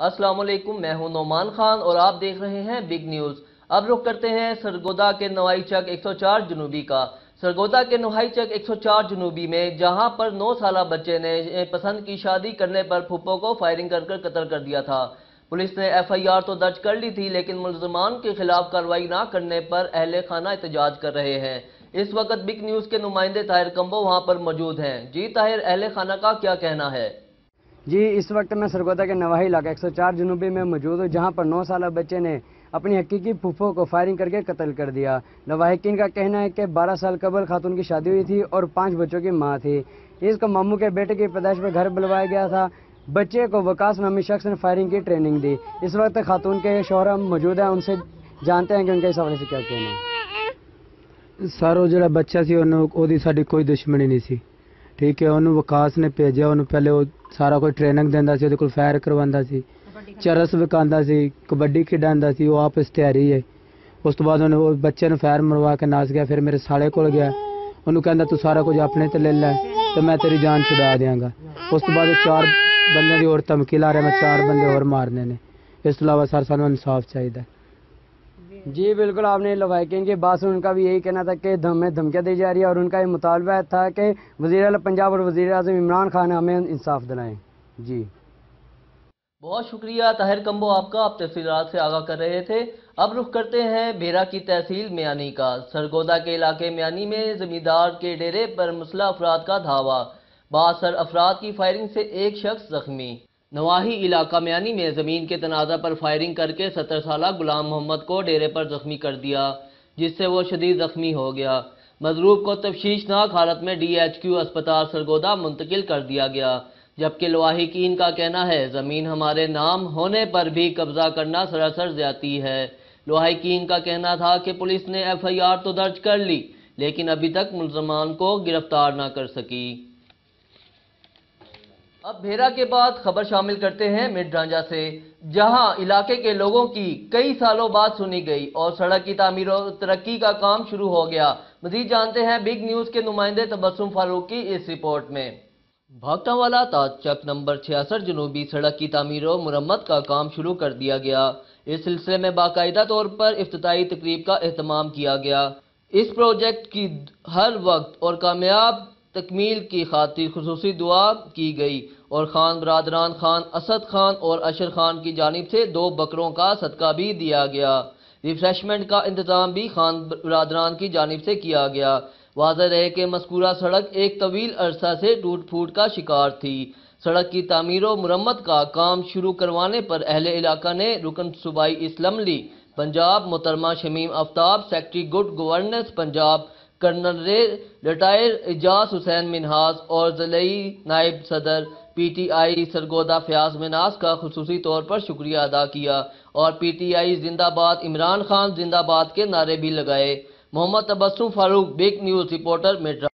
वालेकुम मैं हूँ नोमान खान और आप देख रहे हैं बिग न्यूज़। अब रुख करते हैं सरगोदा के नवाई चक 104 जनूबी का। सरगोदा के नवाई चक 104 जनूबी में, जहाँ पर 9 साल बच्चे ने पसंद की शादी करने पर फुप्पो को फायरिंग कर कत्ल कर दिया था। पुलिस ने एफआईआर तो दर्ज कर ली थी, लेकिन मुलजमान के खिलाफ कार्रवाई ना करने पर अहल खाना एहतजाज कर रहे हैं। इस वक्त बिग न्यूज़ के नुमाइंदे ताहिर कम्बो वहाँ पर मौजूद हैं। जी ताहिर, अहल खाना का क्या कहना है? जी, इस वक्त मैं सरगोदा के नवाही इलाका 104 जनूबी में मौजूद हूँ, जहाँ पर नौ साल बच्चे ने अपनी हकीकी फूफो को फायरिंग करके कत्ल कर दिया। नवाहिकीन का कहना है कि 12 साल कबल खातून की शादी हुई थी और पाँच बच्चों की माँ थी। इसको मामू के बेटे की पैदाश में घर बुलवाया गया था। बच्चे को वकास नामी शख्स ने फायरिंग की ट्रेनिंग दी। इस वक्त खातून के शोहर मौजूद हैं, उनसे जानते हैं कि उनके इस हवाले से क्या कहना है। सर वो जो बच्चा से कोई दुश्मनी नहीं थी ठीक है उन्होंने वकास ने भेजा उन्होंने पहले वो ਸਾਰਾ ਕੋਈ ਟ੍ਰੇਨਿੰਗ ਦਿੰਦਾ ਸੀ ਉਹਦੇ ਕੋਲ ਫਾਇਰ ਕਰਵਾਉਂਦਾ ਸੀ। ਚਰਸ ਵਿਕਾਉਂਦਾ ਸੀ ਕਬੱਡੀ ਖੇਡਾਉਂਦਾ ਸੀ ਉਹ ਆਪ ਇਸ਼ਤਿਹਾਰੀ ਹੈ। ਉਸ ਤੋਂ ਬਾਅਦ ਉਹਨੇ ਉਹ ਬੱਚੇ ਨੂੰ ਫਾਇਰ ਮਰਵਾ ਕੇ ਨਾਸ ਗਿਆ ਫਿਰ ਮੇਰੇ ਸਾਲੇ ਕੋਲ ਗਿਆ। ਉਹਨੂੰ ਕਹਿੰਦਾ ਤੂੰ ਸਾਰਾ ਕੁਝ ਆਪਣੇ ਤੇ ਲੈ ਲੈ ਤੇ ਮੈਂ ਤੇਰੀ ਜਾਨ ਛੁਡਾ ਦਿਆਂਗਾ। ਉਸ ਤੋਂ ਬਾਅਦ ਉਹ ਚਾਰ ਬੰਦਿਆਂ ਦੀ ਹੋਰ ਧਮਕੀ ਲਾ ਰਿਹਾ ਮੈਂ ਚਾਰ ਬੰਦੇ ਹੋਰ ਮਾਰਨੇ ਨੇ। ਇਸ ਤੋਂ ਇਲਾਵਾ ਸਰ ਸਾਨੂੰ ਇਨਸਾਫ ਚਾਹੀਦਾ। जी, बिल्कुल आपने लवाकिन की बात सुन उनका भी यही कहना था कि हमें धमकियाँ दी जा रही है और उनका ये मुतालबा था कि वजी अल पंजाब और वजी अजम इमरान खान हमें इंसाफ दिलाएँ। जी। बहुत शुक्रिया ताहिर कम्बो आपका, आप तफसीत से आगाह कर रहे थे। अब रुख करते हैं बेरा की तहसील म्यानी का। सरगोदा के इलाके म्यानी में जमींदार के डेरे पर मुसला अफराद का धावा। बासर अफराद की फायरिंग से एक शख्स जख्मी। नवाही इलाका म्यानी में ज़मीन के तनाज़ा पर फायरिंग करके सत्तर साल गुलाम मोहम्मद को डेरे पर जख्मी कर दिया, जिससे वो शदीद जख्मी हो गया। मजरूब को तफशीशनाक हालत में डी एच क्यू अस्पताल सरगोदा मुंतकिल कर दिया गया, जबकि लवाहिकीन का कहना है, ज़मीन हमारे नाम होने पर भी कब्जा करना सरासर ज़्यादा है। लवाहिकीन का कहना था कि पुलिस ने एफ़ आई आर तो दर्ज कर ली, लेकिन अभी तक मुलजमान को गिरफ़्तार ना कर सकी। अब भेरा के बाद खबर शामिल करते हैं मिडरांजा से, जहाँ इलाके के लोगों की कई सालों बाद सुनी गई और सड़क की तामीर और तरक्की का काम शुरू हो गया। मजीद जानते हैं बिग न्यूज़ के नुमाइंदे तबसुम फारूक की इस रिपोर्ट में। भागटा वाला ताजचक नंबर छियासठ जनूबी सड़क की तामीर और मुरम्मत का काम शुरू कर दिया गया। इस सिलसिले में बाकायदा तौर पर इफ्ताही तकरीब का अहतमाम किया गया। इस प्रोजेक्ट की हर वक्त और कामयाब तकमील की खातिर खसूसी दुआ की गई। और खान बरदरान खान असद खान और अशर खान की जानब से दो बकरों का सदका भी दिया गया। रिफ्रेशमेंट का इंतज़ाम भी खान बरदरान की जानब से किया गया। वाज रहे कि मस्कूरा सड़क एक तवील अरसा से टूट फूट का शिकार थी। सड़क की तमीर व मुरम्मत का काम शुरू करवाने पर अहल इलाका ने रुकन सूबाई इसलम ली। पंजाब मोहतरमा Shamim Aftab secretary good governance Punjab colonel retire Ejaz Hussain Minhas और जलई नायब सदर P T I Sargodha Fayyaz Minhas का खसूसी तौर पर शुक्रिया अदा किया और पी टी आई जिंदाबाद इमरान खान जिंदाबाद के नारे भी लगाए। Mohammad Tabassum Farooq big news reporter मेड्रा